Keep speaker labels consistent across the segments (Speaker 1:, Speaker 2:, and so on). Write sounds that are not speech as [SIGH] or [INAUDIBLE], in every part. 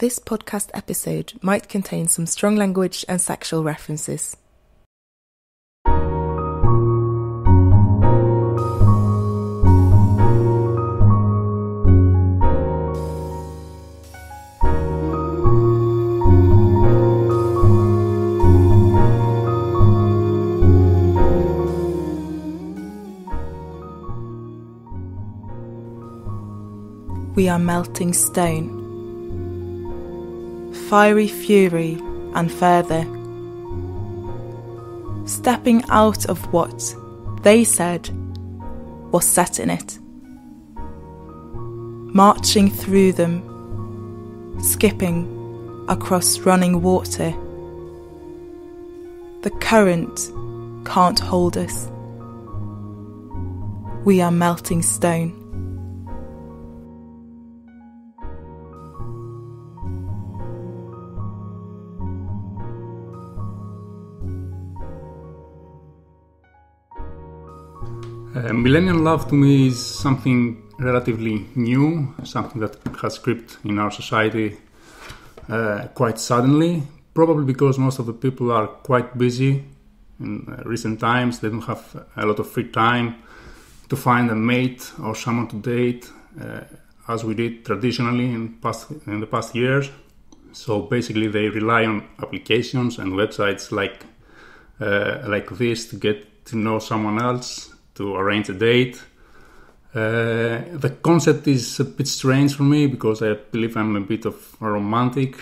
Speaker 1: This podcast episode might contain some strong language and sexual references. We are melting stone fiery fury and further. Stepping out of what they said was set in it. Marching through them, skipping across running water. The current can't hold us. We are melting stone.
Speaker 2: Uh, millennial love to me is something relatively new, something that has crept in our society uh, quite suddenly, probably because most of the people are quite busy in uh, recent times. They don't have a lot of free time to find a mate or someone to date uh, as we did traditionally in, past, in the past years. So basically, they rely on applications and websites like uh, like this to get to know someone else to arrange a date. Uh, the concept is a bit strange for me because I believe I'm a bit of a romantic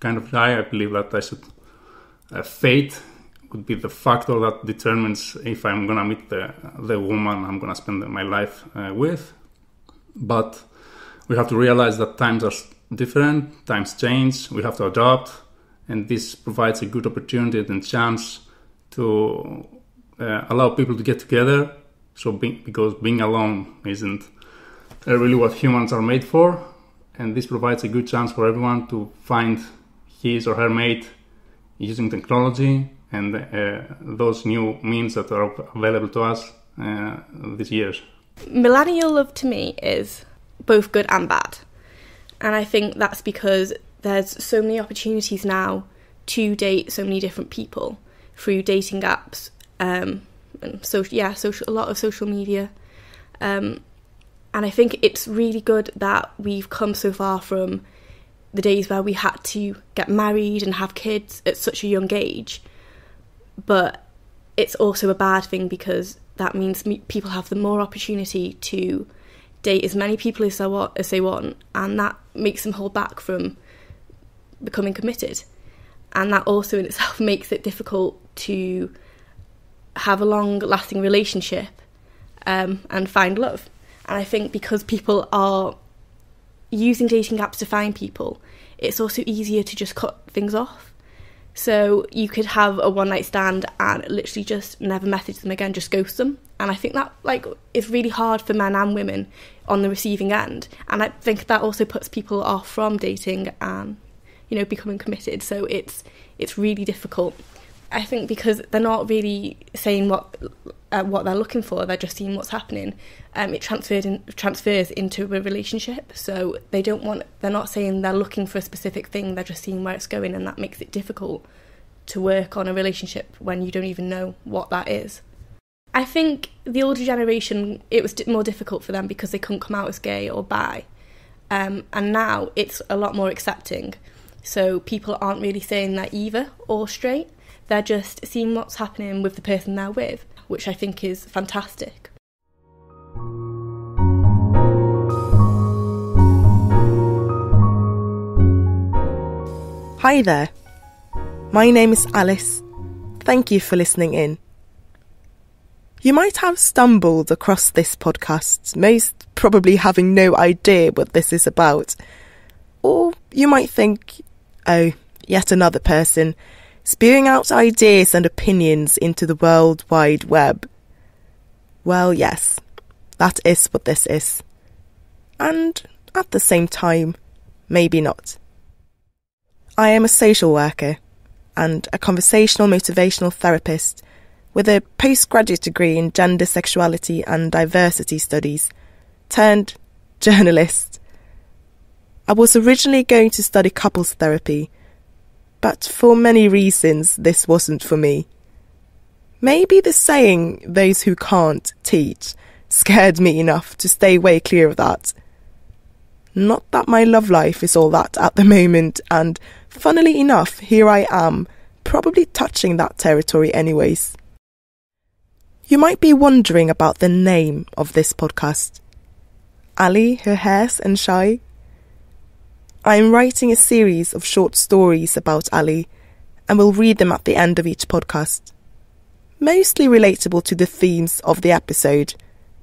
Speaker 2: kind of guy. I believe that I should uh, fate would be the factor that determines if I'm gonna meet the the woman I'm gonna spend my life uh, with. But we have to realize that times are different, times change, we have to adapt, and this provides a good opportunity and chance to uh, allow people to get together so because being alone isn't really what humans are made for, and this provides a good chance for everyone to find his or her mate using technology and uh, those new means that are available to us uh, these years.
Speaker 3: Millennial love to me is both good and bad. And I think that's because there's so many opportunities now to date so many different people through dating apps. Um, and so yeah, social a lot of social media. Um, and I think it's really good that we've come so far from the days where we had to get married and have kids at such a young age. But it's also a bad thing because that means people have the more opportunity to date as many people as they want, as they want, and that makes them hold back from becoming committed. And that also in itself [LAUGHS] makes it difficult to have a long lasting relationship um, and find love. And I think because people are using dating apps to find people, it's also easier to just cut things off. So you could have a one night stand and literally just never message them again, just ghost them. And I think that like is really hard for men and women on the receiving end. And I think that also puts people off from dating and you know becoming committed. So it's it's really difficult I think because they're not really saying what uh, what they're looking for, they're just seeing what's happening. Um, it transferred in, transfers into a relationship, so they don't want. They're not saying they're looking for a specific thing. They're just seeing where it's going, and that makes it difficult to work on a relationship when you don't even know what that is. I think the older generation, it was more difficult for them because they couldn't come out as gay or bi, um, and now it's a lot more accepting. So people aren't really saying they're either or straight they're just seeing what's happening with the person they're with, which I think is fantastic.
Speaker 1: Hi there. My name is Alice. Thank you for listening in. You might have stumbled across this podcast, most probably having no idea what this is about. Or you might think, oh, yet another person spewing out ideas and opinions into the World Wide Web. Well, yes, that is what this is. And at the same time, maybe not. I am a social worker and a conversational motivational therapist with a postgraduate degree in gender, sexuality, and diversity studies, turned [LAUGHS] journalist. I was originally going to study couples therapy, but for many reasons this wasn't for me. Maybe the saying, those who can't teach, scared me enough to stay way clear of that. Not that my love life is all that at the moment, and funnily enough, here I am, probably touching that territory anyways. You might be wondering about the name of this podcast. Allie, her hairs and Chai. I am writing a series of short stories about Allie and will read them at the end of each podcast. Mostly relatable to the themes of the episode,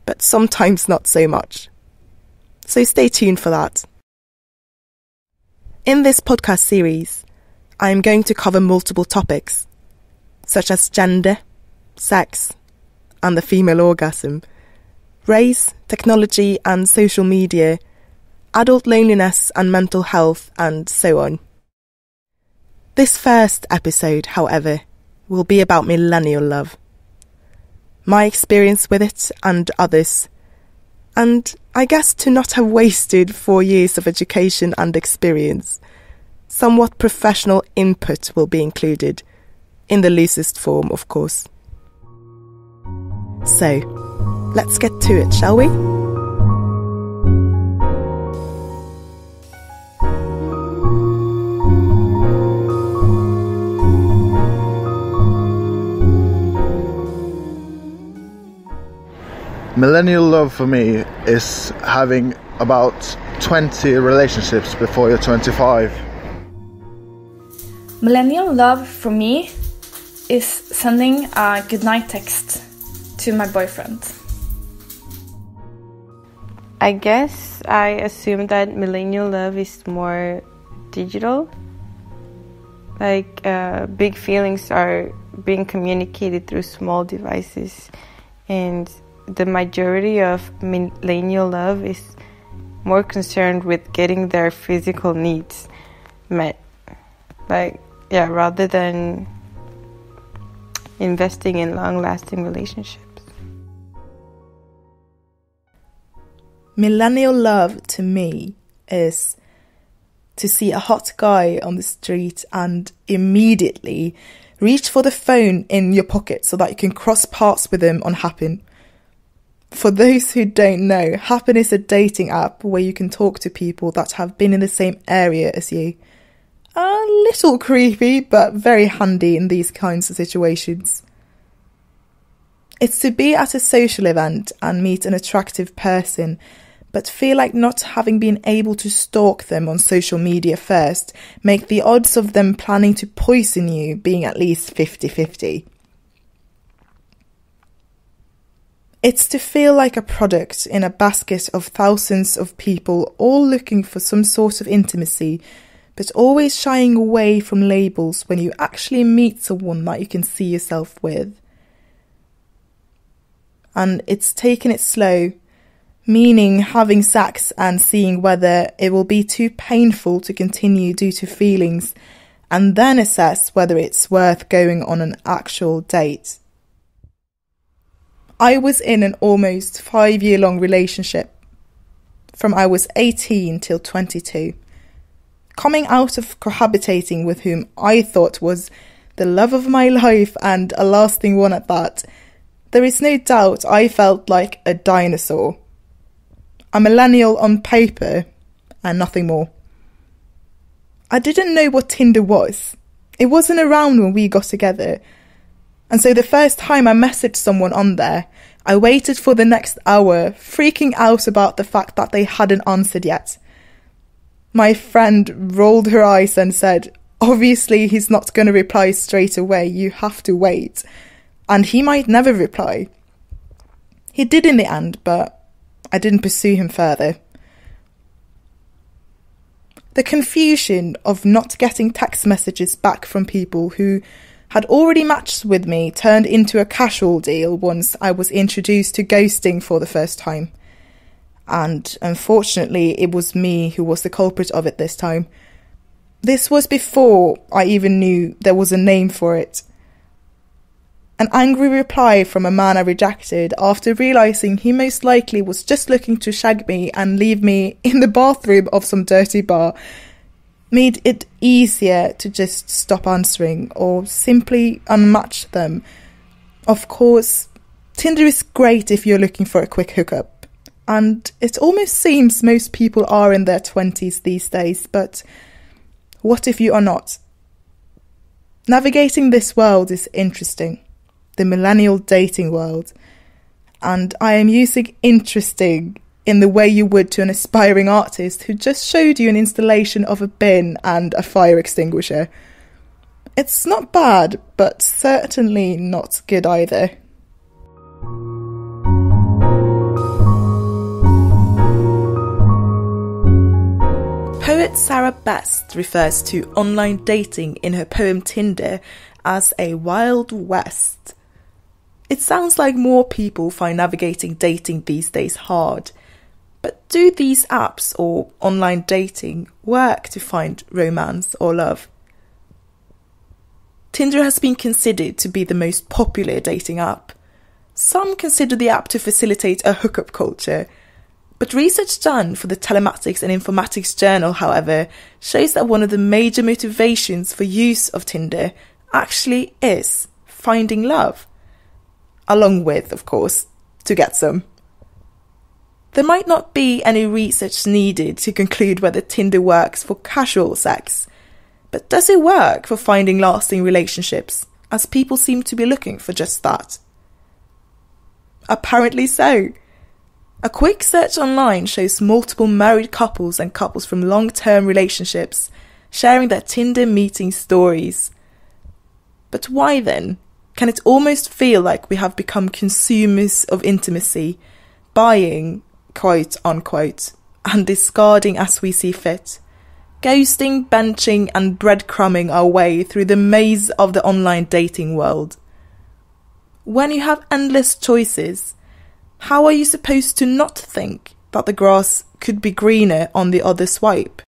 Speaker 1: but sometimes not so much. So stay tuned for that. In this podcast series, I am going to cover multiple topics, such as gender, sex, and the female orgasm, race, technology and social media, adult loneliness and mental health, and so on. This first episode, however, will be about millennial love. My experience with it and others, and I guess to not have wasted four years of education and experience. Somewhat professional input will be included, in the loosest form, of course. So, let's get to it, shall we?
Speaker 4: Millennial love for me is having about 20 relationships before you're 25.
Speaker 5: Millennial love for me is sending a goodnight text to my boyfriend.
Speaker 6: I guess I assume that millennial love is more digital. Like uh, big feelings are being communicated through small devices, and the majority of millennial love is more concerned with getting their physical needs met. Like, yeah, rather than investing in long lasting relationships.
Speaker 1: Millennial love to me is to see a hot guy on the street and immediately reach for the phone in your pocket so that you can cross paths with him on Happn. For those who don't know, Happn is a dating app where you can talk to people that have been in the same area as you. A little creepy, but very handy in these kinds of situations. It's to be at a social event and meet an attractive person but feel like not having been able to stalk them on social media first make the odds of them planning to poison you being at least 50-50. It's to feel like a product in a basket of thousands of people all looking for some sort of intimacy, but always shying away from labels when you actually meet someone that you can see yourself with. And it's taking it slow meaning having sex and seeing whether it will be too painful to continue due to feelings, and then assess whether it's worth going on an actual date. I was in an almost five year long relationship from I was 18 till 22. Coming out of cohabitating with whom I thought was the love of my [LAUGHS] life and a lasting one at that, there is no doubt I felt like a dinosaur a millennial on paper and nothing more. I didn't know what Tinder was. It wasn't around when we got together. And so the first time I messaged someone on there, I waited for the next hour, freaking out about the fact that they hadn't answered yet. My friend rolled her eyes and said, Obviously, he's not going to reply straight away. You have to wait. And he might never reply. He did in the end, but I didn't pursue him further. The confusion of not getting text messages back from people who had already matched with me turned into a casual deal once I was introduced to ghosting for the first time. And unfortunately, it was me who was the culprit of it this time. This was before I even knew there was a name for it. An angry reply from a man I rejected after realising he most likely was just looking to shag me and leave me in the bathroom of some dirty bar made it easier to just stop answering or simply unmatch them. Of course, Tinder is great if you're looking for a quick hookup, and it almost seems most people are in their 20s these days, but what if you are not? Navigating this world is interesting the millennial dating world. And I am using interesting in the way you would to an aspiring artist who just showed you an installation of a bin and a fire extinguisher. It's not bad, but certainly not good either. Poet Sarah Best refers to online dating in her poem Tinder as a wild west. It sounds like more people find navigating dating these days hard. But do these apps or online dating work to find romance or love? Tinder has been considered to be the most popular dating app. Some consider the app to facilitate a hookup culture. But research done for the Telematics and Informatics Journal, however, shows that one of the major motivations for use of Tinder actually is finding love along with, of course, to get some. There might not be any research needed to conclude whether Tinder works for casual sex, but does it work for finding lasting relationships, as people seem to be looking for just that? Apparently so. A quick search online shows multiple married couples and couples from long term relationships sharing their Tinder meeting stories. But why then can it almost feel like we have become consumers of intimacy, buying, quote unquote, and discarding as we see fit, ghosting, benching, and breadcrumbing our way through the maze of the online dating world? When you have endless choices, how are you supposed to not think that the grass could be greener on the other swipe?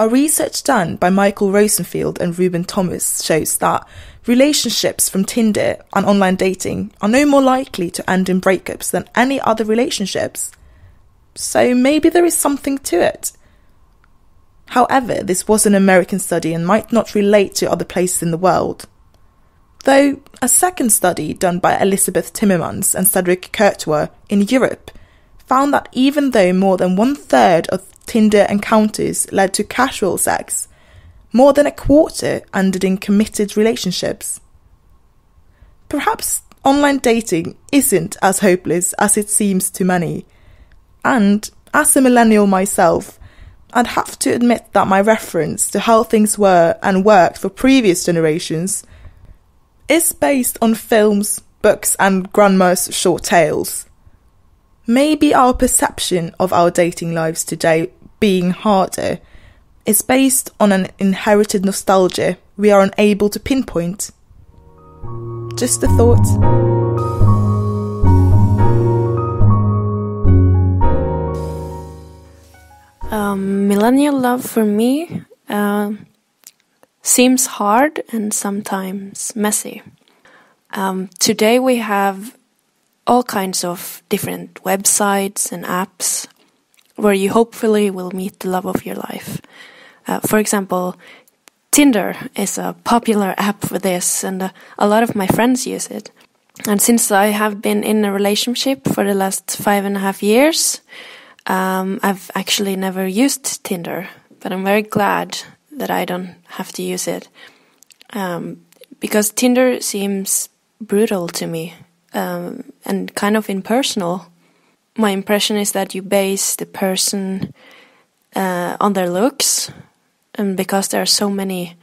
Speaker 1: A research done by Michael Rosenfeld and Reuben Thomas shows that relationships from Tinder and online dating are no more likely to end in breakups than any other relationships. So maybe there is something to it. However, this was an American study and might not relate to other places in the world. Though a second study done by Elizabeth Timmermans and Cedric Courtois in Europe found that even though more than one third of Tinder encounters led to casual sex, more than a quarter ended in committed relationships. Perhaps online dating isn't as hopeless as it seems to many. And as a millennial myself, I'd have to admit that my reference to how things were and worked for previous generations is based on films, books, and grandma's short tales. Maybe our perception of our dating lives today being harder is based on an inherited nostalgia we are unable to pinpoint. Just a thought.
Speaker 7: Um, millennial love for me uh, seems hard and sometimes messy. Um, today we have all kinds of different websites and apps where you hopefully will meet the love of your life. Uh, for example, Tinder is a popular app for this, and uh, a lot of my friends use it. And since I have been in a relationship for the last five and a half years, um, I've actually never used Tinder, but I'm very glad that I don't have to use it. Um, because Tinder seems brutal to me um, and kind of impersonal my impression is that you base the person uh, on their looks, and because there are so many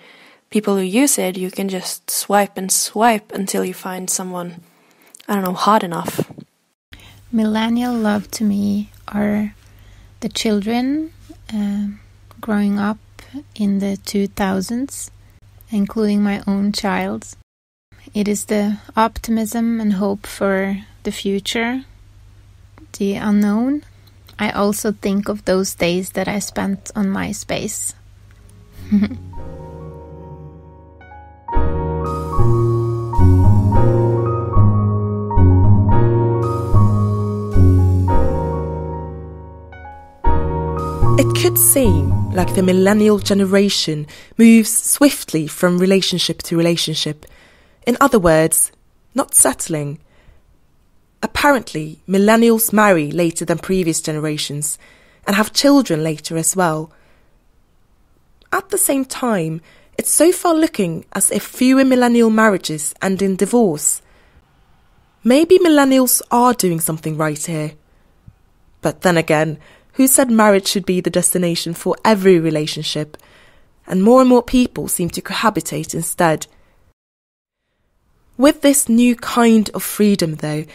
Speaker 7: people who use it, you can just swipe and swipe until you find someone, I don't know, hot enough.
Speaker 8: Millennial love to me are the children uh, growing up in the 2000s, including my own child. It is the optimism and hope for the future, the unknown. I also think of those days that I spent on MySpace.
Speaker 1: It could seem like the millennial generation moves swiftly from relationship to relationship in other words, not settling. Apparently, millennials marry later than previous generations and have children later as well. At the same time, it's so far looking as if fewer millennial marriages end in divorce. Maybe millennials are doing something right here. But then again, who said marriage should be the destination for every relationship? And more and more people seem to cohabitate instead. With this new kind of freedom, though,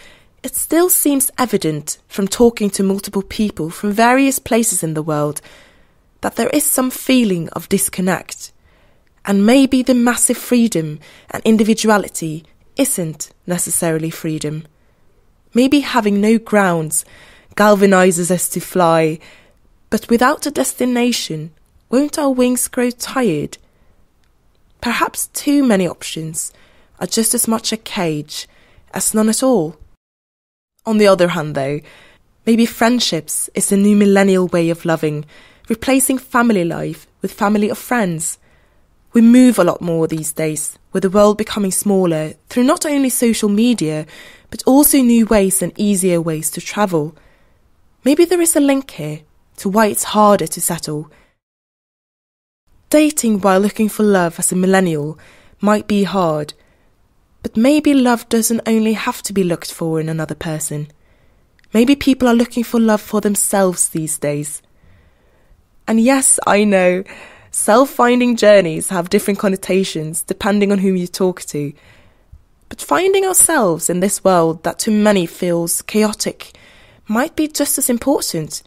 Speaker 1: it still seems evident from talking to multiple people from various places in the world that there is some feeling of disconnect. And maybe the massive freedom and individuality isn't necessarily freedom. Maybe having no grounds galvanizes us to fly, but without a destination, won't our wings grow tired? Perhaps too many options are just as much a cage as none at all. On the other hand, though, maybe friendships is the new millennial way of loving, replacing family life with family of friends. We move a lot more these days, with the world becoming smaller through not only social media, but also new ways and easier ways to travel. Maybe there is a link here to why it's harder to settle. Dating while looking for love as a millennial might be hard, but maybe love doesn't only have to be looked for in another person. Maybe people are looking for love for themselves these days. And yes, I know, self finding journeys have different connotations depending on whom you talk to. But finding ourselves in this world that to many feels chaotic might be just as important.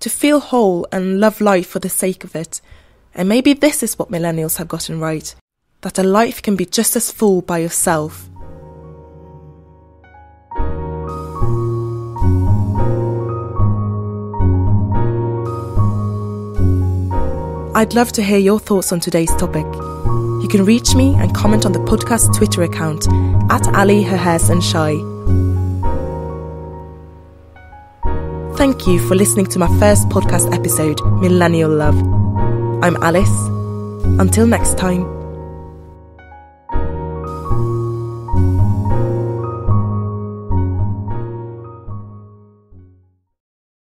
Speaker 1: To feel whole and love life for the sake of it. And maybe this is what millennials have gotten right that a life can be just as full by yourself. I'd love to hear your thoughts on today's topic. You can reach me and comment on the podcast Twitter account at Allie Her and Chai. Thank you for listening to my first podcast episode, Millennial Love. I'm Alice. Until next time.